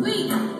We.